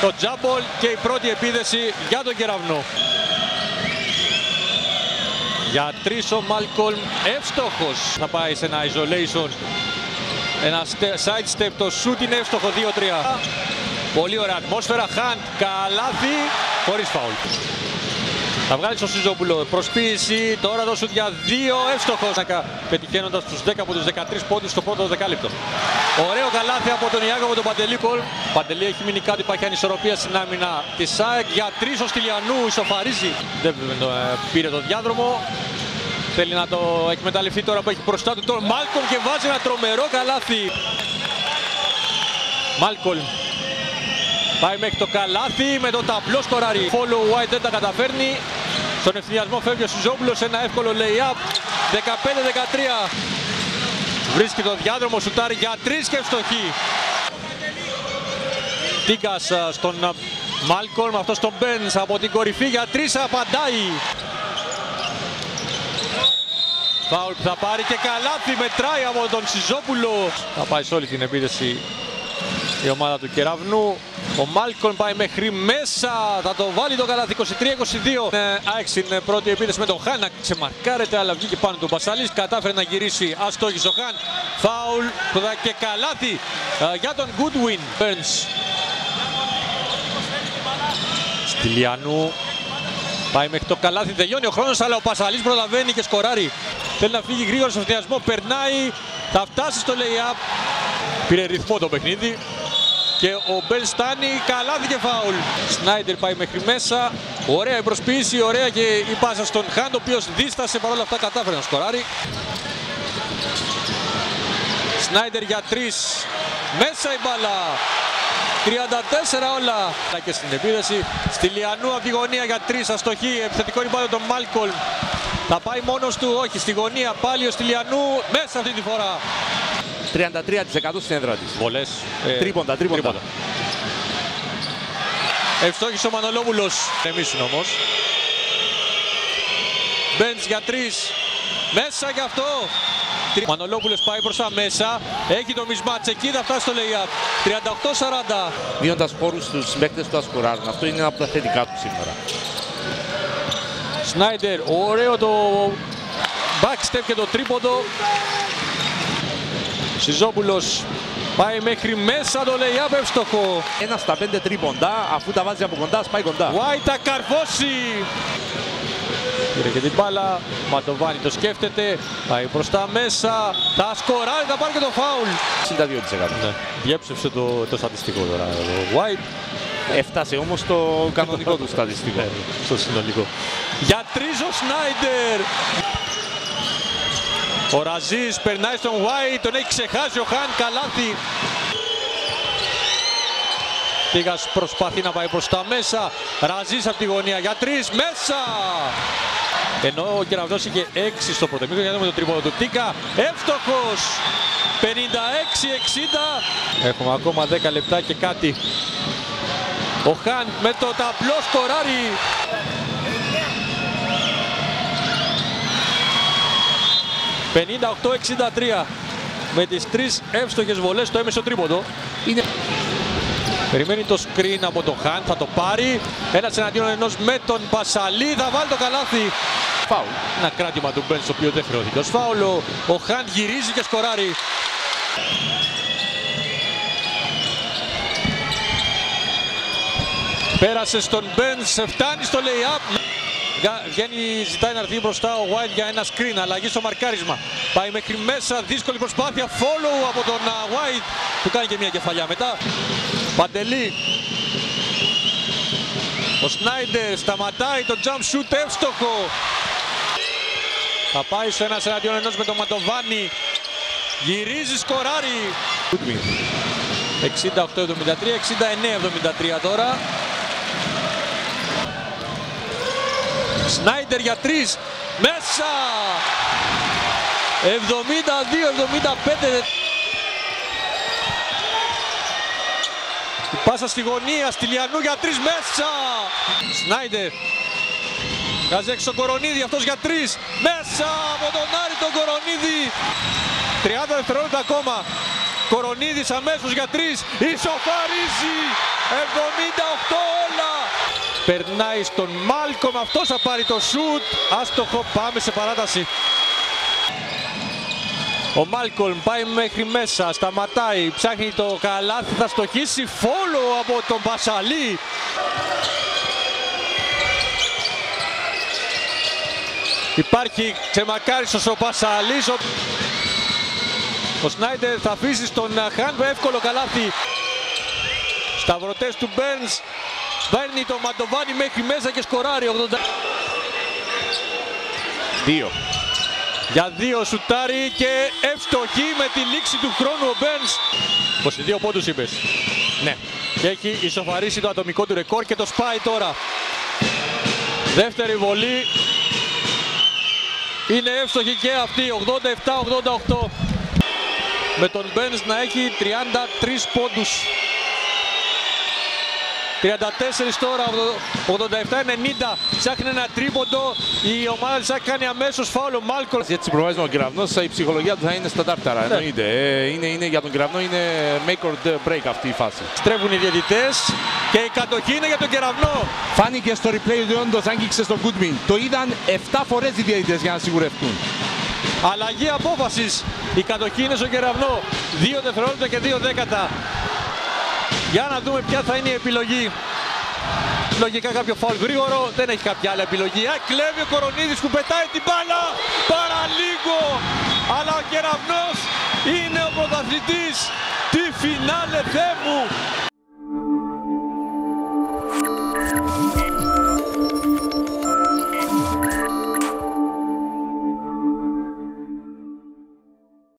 το τζάμπολ και η πρώτη επίδεση για τον Κεραυνό. Για τρεις ο Μάλκολμ εύστοχος θα πάει σε ένα isolation. Ένα side step, το shoot είναι εύστοχο 2-3. Πολύ ωραία ατμόσφαιρα, Χαντ, καλάθι, χωρίς φάουλ. Θα βγάλει στο Σιζόπουλο. Προσποίηση. Τώρα δώσουν για δύο εύστοχο. Πετυχαίνοντας τους 10 από τους 13 πόντους στο πρώτο δεκάλεπτο. Ωραίο καλάθι από τον Ιάκο από τον Παντελή Πολ. Παντελή έχει μείνει κάτω. Υπάρχει ανισορροπία στην άμυνα της ΣΑΕΚ. Για τρεις ο Στυλιανού ισοφαρίζει. Δεν ε, πήρε το διάδρομο. Θέλει να το εκμεταλλευτεί τώρα που έχει μπροστά του τον Μάλκολ και βάζει ένα τρομερό καλάθι. Μάλκολ Πάει μέχρι το καλάθι με το ταπλό σκοράρι. Follow White δεν τα καταφέρνει. Στον ευθυνιασμό φεύγει ο Σιζόπουλος. Ένα εύκολο lay-up. 15-13. Βρίσκει το διάδρομο, σουτάρει για τρεις και ευστοχή. Τίγκας στον Μάλκολμ, αυτό στον Μπένς από την κορυφή για τρεις απαντάει. Φάουλ που θα πάρει και καλάθι μετράει από τον Σιζόπουλο. Θα πάει σε όλη την επίδεση η ομάδα του Κεραυνού. Ο Μάλκον πάει μέχρι μέσα. Θα το βάλει το καλάθι 23-22. Ε, ΑΕΚ στην πρώτη επίθεση με τον Χάν να ξεμαρκάρεται, αλλά βγήκε πάνω του Μπασάλης. Κατάφερε να γυρίσει αστόχης ο Χάν. Φάουλ και καλάθι ε, για τον Goodwin. Burns. Στυλιανού Πάει μέχρι το καλάθι, τελειώνει ο χρόνος, αλλά ο Πασαλής προλαβαίνει και σκοράρει. Θέλει να φύγει γρήγορα στο φτιασμό, περνάει, θα φτάσει στο lay-up. Πήρε ρυθμό το παιχνίδι. Και ο Μπέλ στάνει, καλά και φάουλ. Σνάιντερ πάει μέχρι μέσα. Ωραία η προσποίηση, ωραία και η πάσα στον Χάντ, ο οποίος δίστασε παρόλα αυτά κατάφερε να σκοράρει. Σνάιντερ για τρεις. Μέσα η μπάλα. 34 όλα. Και στην επίδεση. Στη Λιανού από τη γωνία για τρεις αστοχή. Επιθετικό ριμπάδο τον Μάλκολ. Θα πάει μόνος του, όχι στη γωνία πάλι ο Στυλιανού μέσα αυτή τη φορά. 33% στην έδρα της. Βολές. Ε, τρίποντα, τρίποντα. τρίποντα. Ευστόχησε ο Μανολόπουλος. Εμείς όμως. Μπέντς για τρεις. Μέσα γι' αυτό. Μανολόπουλος πάει προς τα μέσα. Έχει το μισμάτς εκεί, θα φτάσει στο lay-up. 38-40. Δίνοντας πόρους στους παίκτες του ασκουράζουν. Αυτό είναι από τα θετικά του σήμερα. Σνάιντερ, ωραίο το backstep και το τρίποντο. Σιζόπουλος πάει μέχρι μέσα το lay-up εύστοχο. Ένα στα πέντε τρίποντα, αφού τα βάζει από κοντά, πάει κοντά. White θα καρφώσει. Πήρε και την μπάλα, Ματοβάνη το σκέφτεται, πάει προς τα μέσα, θα σκοράρει, θα πάρει και το φάουλ. 62%. Ναι. Διέψευσε το, το στατιστικό τώρα, ο White. Έφτασε όμως το κανονικό του στατιστικό. Ναι, στο συνολικό. Για τρίζο Σνάιντερ. Ο Ραζής περνάει στον White, τον έχει ξεχάσει ο Χάν, καλάθι. Τίγας προσπαθεί να πάει προς τα μέσα. Ραζής από τη γωνία για τρεις, μέσα! Ενώ ο Κεραυνός είχε 6 στο πρώτο μήκο, για να δούμε το τρίποδο του Τίκα. Εύστοχος! 56-60. Έχουμε ακόμα 10 λεπτά και κάτι. Ο Χάν με το ταπλό σκοράρι. 58-63 με τις τρεις εύστοχες βολές στο έμεσο τρίποντο. Είναι... Περιμένει το screen από τον Χάν, θα το πάρει. Ένας εναντίον ενός με τον Πασαλή, θα βάλει το καλάθι. Φάουλ. Ένα κράτημα του Μπεν, στο οποίο δεν χρεώθηκε ως φάουλ. Ο Χάν γυρίζει και σκοράρει. Πέρασε στον Μπένς, φτάνει στο lay-up. Βγαίνει, ζητάει να έρθει μπροστά ο White για ένα screen, αλλαγή στο μαρκάρισμα. Πάει μέχρι μέσα, δύσκολη προσπάθεια, follow από τον White που κάνει και μια κεφαλιά μετά. Παντελή. Ο Σνάιντερ σταματάει το jump shoot εύστοχο. Θα πάει στο ένα εναντίον ενός με τον Ματοβάνη. Γυρίζει σκοράρι. 68-73, 69-73 τώρα. Σνάιντερ για τρεις. Μέσα! 72-75. Πάσα στη γωνία, στη Λιανού για τρεις μέσα. Σνάιντερ. Βγάζει έξω τον Κορονίδη, αυτός για τρεις. Μέσα από τον Άρη τον Κορονίδη. 30 δευτερόλεπτα ακόμα. Κορονίδης αμέσως για τρεις. Ισοφαρίζει. όλα. Περνάει στον Μάλκομ, αυτός θα πάρει το σουτ. Άστοχο, πάμε σε παράταση. Ο Μάλκολμ πάει μέχρι μέσα, σταματάει, ψάχνει το καλάθι, θα στοχίσει φόλο από τον Μπασαλή. Υπάρχει ξεμακάριστος ο Πασαλής. Ο Σνάιντερ θα αφήσει στον Χάν εύκολο καλάθι. Σταυρωτές του Μπέρνς. Παίρνει το Μαντοβάνι μέχρι μέσα και σκοράρει. 80... Δύο. Για δύο σουτάρι και ευστοχή με τη λήξη του χρόνου ο Μπέρνς. 22 πόντους είπες. Ναι. Και έχει ισοφαρίσει το ατομικό του ρεκόρ και το σπάει τώρα. Δεύτερη βολή είναι εύστοχη και αυτή, 87-88. Με τον Μπένς να έχει 33 πόντους. 34 τώρα, 87-90. Ψάχνει ένα τρίποντο. Η ομάδα της θα κάνει αμέσως φάουλο. Μάλκολ. Έτσι προβάζει ο Κεραυνός, η ψυχολογία του θα είναι στα τάρταρα. Ναι. Εννοείται. Ε, είναι, είναι, για τον Κεραυνό είναι make or break αυτή η φάση. Στρέφουν οι διαιτητές και η κατοχή είναι για τον Κεραυνό. Φάνηκε στο replay ότι όντως άγγιξε στον Goodwin. Το είδαν 7 φορές οι διαιτητές για να σιγουρευτούν. Αλλαγή απόφασης. Η κατοχή είναι στον Κεραυνό. 2 δευτερόλεπτα και 2 δέκατα. Για να δούμε ποια θα είναι η επιλογή. Λογικά κάποιο φάουλ γρήγορο, δεν έχει κάποια άλλη επιλογή. Α, κλέβει ο Κορονίδης που πετάει την μπάλα, παραλίγο. Αλλά ο Κεραυνός είναι ο πρωταθλητής. Τι φινάλε θέμου